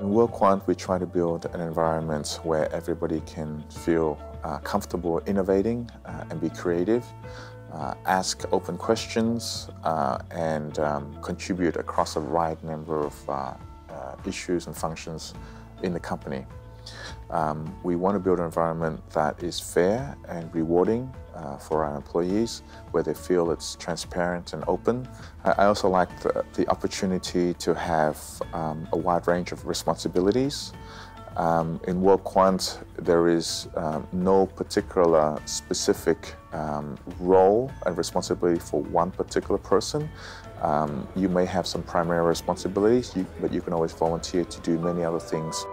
In WorldQuant, we try to build an environment where everybody can feel uh, comfortable innovating uh, and be creative, uh, ask open questions, uh, and um, contribute across a wide number of uh, uh, issues and functions in the company. Um, we want to build an environment that is fair and rewarding uh, for our employees, where they feel it's transparent and open. I also like the, the opportunity to have um, a wide range of responsibilities. Um, in WorldQuant, there is um, no particular specific um, role and responsibility for one particular person. Um, you may have some primary responsibilities, but you can always volunteer to do many other things.